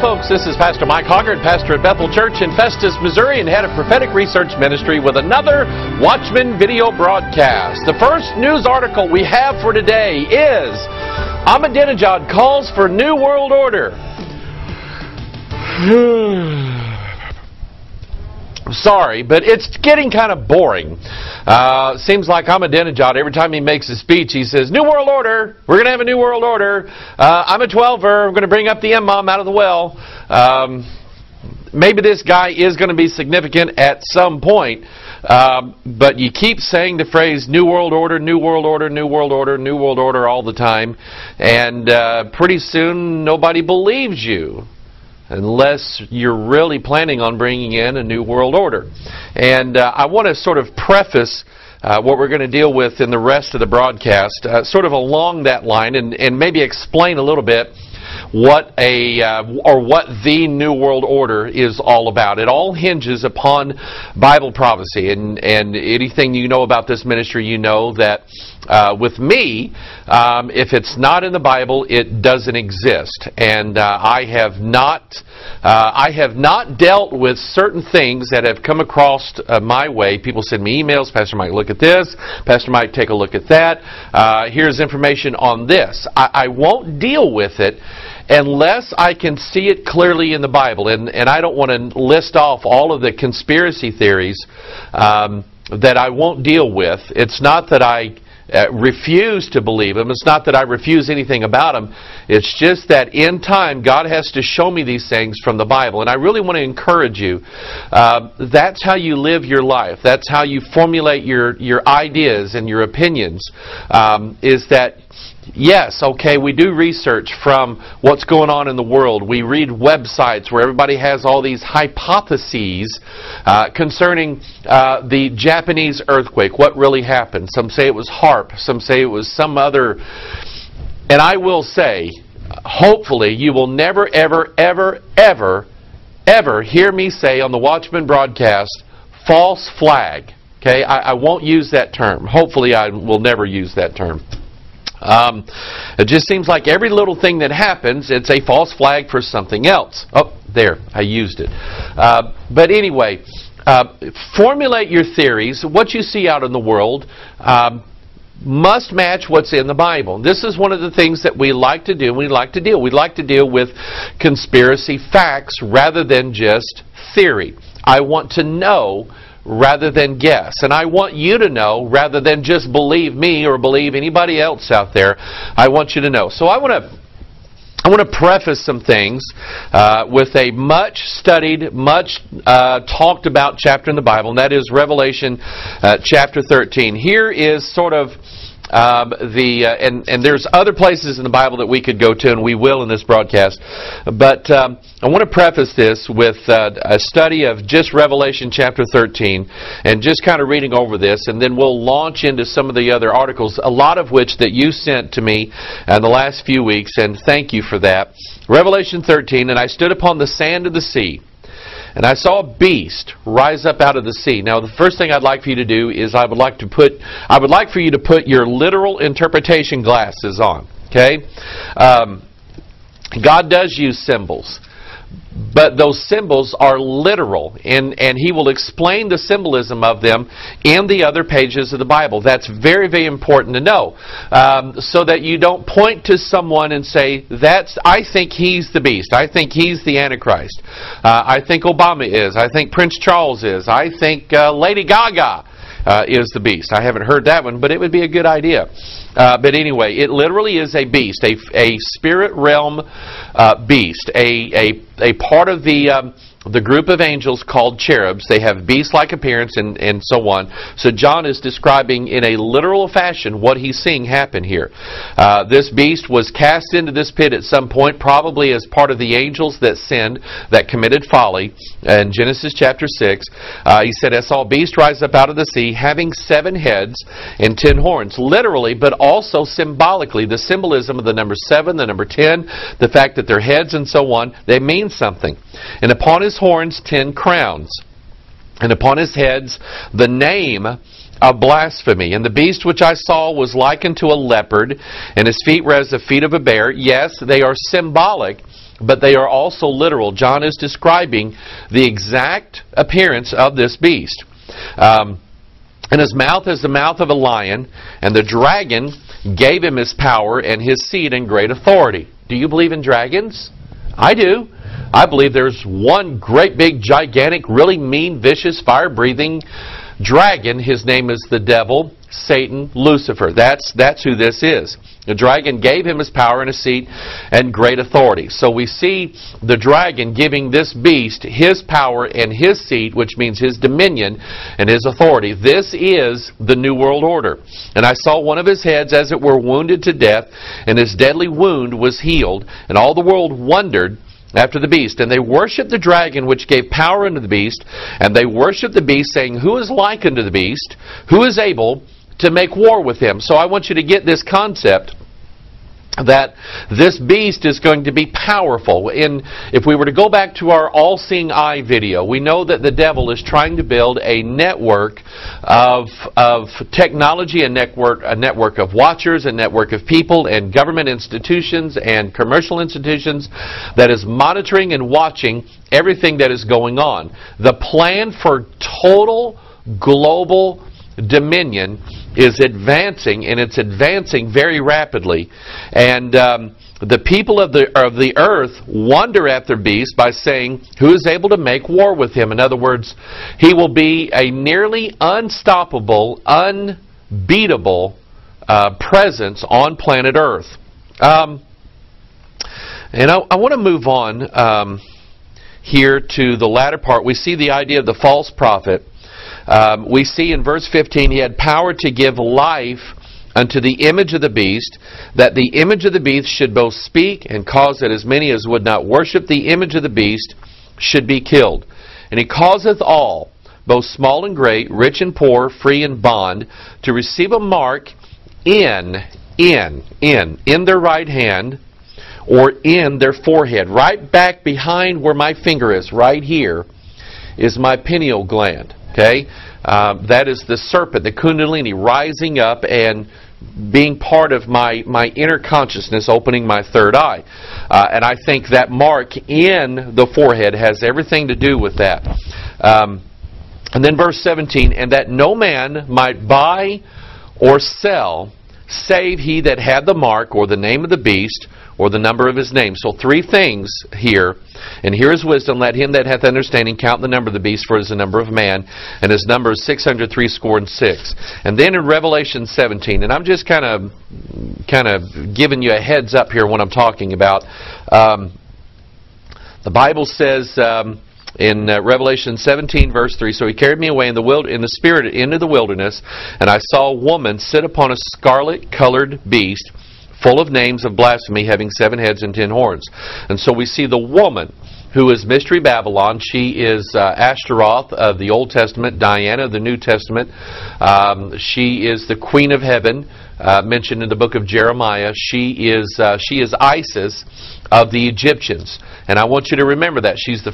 folks. This is Pastor Mike Hoggard, pastor at Bethel Church in Festus, Missouri, and head of prophetic research ministry with another Watchman video broadcast. The first news article we have for today is Ahmadinejad calls for New World Order. Hmm. Sorry, but it's getting kind of boring. Uh, seems like I'm a Ahmadinejad, every time he makes a speech, he says, New World Order, we're going to have a New World Order. Uh, I'm a 12er, I'm going to bring up the Imam out of the well. Um, maybe this guy is going to be significant at some point, um, but you keep saying the phrase New World Order, New World Order, New World Order, New World Order all the time, and uh, pretty soon nobody believes you unless you're really planning on bringing in a new world order. And uh, I want to sort of preface uh, what we're going to deal with in the rest of the broadcast, uh, sort of along that line, and, and maybe explain a little bit what a uh, or what the new world order is all about. It all hinges upon Bible prophecy, and and anything you know about this ministry, you know that uh, with me, um, if it's not in the Bible, it doesn't exist, and uh, I have not. Uh, I have not dealt with certain things that have come across uh, my way. People send me emails, Pastor Mike, look at this. Pastor Mike, take a look at that. Uh, here's information on this. I, I won't deal with it unless I can see it clearly in the Bible. And, and I don't want to list off all of the conspiracy theories um, that I won't deal with. It's not that I uh, refuse to believe them. It's not that I refuse anything about them. It's just that in time, God has to show me these things from the Bible. And I really want to encourage you. Uh, that's how you live your life. That's how you formulate your, your ideas and your opinions. Um, is that Yes, okay, we do research from what's going on in the world. We read websites where everybody has all these hypotheses uh, concerning uh, the Japanese earthquake, what really happened. Some say it was HAARP, some say it was some other. And I will say, hopefully, you will never, ever, ever, ever, ever hear me say on the Watchman broadcast, false flag. Okay, I, I won't use that term. Hopefully, I will never use that term. Um, it just seems like every little thing that happens, it's a false flag for something else. Oh, there, I used it. Uh, but anyway, uh, formulate your theories. What you see out in the world um, must match what's in the Bible. This is one of the things that we like to do. We like to deal. We like to deal with conspiracy facts rather than just theory. I want to know rather than guess. And I want you to know rather than just believe me or believe anybody else out there. I want you to know. So I want to I want to preface some things uh, with a much studied, much uh, talked about chapter in the Bible, and that is Revelation uh, chapter 13. Here is sort of um, the uh, and and there's other places in the Bible that we could go to, and we will in this broadcast. But um, I want to preface this with uh, a study of just Revelation chapter 13, and just kind of reading over this, and then we'll launch into some of the other articles, a lot of which that you sent to me in the last few weeks, and thank you for that. Revelation 13, and I stood upon the sand of the sea and I saw a beast rise up out of the sea. Now, the first thing I'd like for you to do is I would like to put, I would like for you to put your literal interpretation glasses on. Okay, um, God does use symbols but those symbols are literal, and, and he will explain the symbolism of them in the other pages of the Bible. That's very, very important to know, um, so that you don't point to someone and say, "That's I think he's the beast. I think he's the Antichrist. Uh, I think Obama is. I think Prince Charles is. I think uh, Lady Gaga." Uh, is the beast. I haven't heard that one, but it would be a good idea. Uh, but anyway, it literally is a beast, a, a spirit realm uh, beast, a, a, a part of the. Um, the group of angels called cherubs. They have beast-like appearance and, and so on. So John is describing in a literal fashion what he's seeing happen here. Uh, this beast was cast into this pit at some point, probably as part of the angels that sinned, that committed folly. In Genesis chapter 6, uh, he said, I saw a beast rise up out of the sea, having seven heads and ten horns. Literally, but also symbolically. The symbolism of the number seven, the number ten, the fact that their heads and so on, they mean something. And upon his his horns ten crowns, and upon his heads the name of blasphemy. And the beast which I saw was likened to a leopard, and his feet were as the feet of a bear. Yes, they are symbolic but they are also literal. John is describing the exact appearance of this beast. Um, and his mouth is the mouth of a lion, and the dragon gave him his power and his seat and great authority. Do you believe in dragons? I do. I believe there's one great big gigantic, really mean, vicious, fire breathing dragon. His name is the devil, Satan, Lucifer. That's, that's who this is. The dragon gave him his power and a seat and great authority. So we see the dragon giving this beast his power and his seat, which means his dominion and his authority. This is the New World Order. And I saw one of his heads, as it were, wounded to death, and his deadly wound was healed. And all the world wondered after the beast. And they worshiped the dragon which gave power unto the beast, and they worshiped the beast, saying, Who is like unto the beast? Who is able to make war with him? So I want you to get this concept that this beast is going to be powerful. In, if we were to go back to our all-seeing eye video, we know that the devil is trying to build a network of, of technology, a network, a network of watchers, a network of people and government institutions and commercial institutions that is monitoring and watching everything that is going on. The plan for total global dominion is advancing, and it's advancing very rapidly. And um, the people of the, of the earth wonder at their beast by saying, Who is able to make war with him? In other words, he will be a nearly unstoppable, unbeatable uh, presence on planet earth. Um, and I, I want to move on um, here to the latter part. We see the idea of the false prophet. Um, we see in verse 15, he had power to give life unto the image of the beast, that the image of the beast should both speak and cause that as many as would not worship the image of the beast should be killed. And he causeth all, both small and great, rich and poor, free and bond, to receive a mark in, in, in, in their right hand or in their forehead. Right back behind where my finger is, right here, is my pineal gland. Okay? Uh, that is the serpent, the kundalini, rising up and being part of my, my inner consciousness, opening my third eye. Uh, and I think that mark in the forehead has everything to do with that. Um, and then verse 17, and that no man might buy or sell save he that had the mark or the name of the beast or the number of his name. So three things here. And here is wisdom. Let him that hath understanding count the number of the beast, for it is the number of man. And his number is 603 score and six. And then in Revelation 17, and I'm just kind of kind of giving you a heads up here when I'm talking about. Um, the Bible says... Um, in uh, Revelation 17, verse 3. So he carried me away in the, wild, in the spirit into the wilderness, and I saw a woman sit upon a scarlet colored beast, full of names of blasphemy, having seven heads and ten horns. And so we see the woman who is Mystery Babylon. She is uh, Ashtaroth of the Old Testament, Diana of the New Testament. Um, she is the Queen of Heaven, uh, mentioned in the book of Jeremiah. She is, uh, she is Isis of the Egyptians. And I want you to remember that. She's the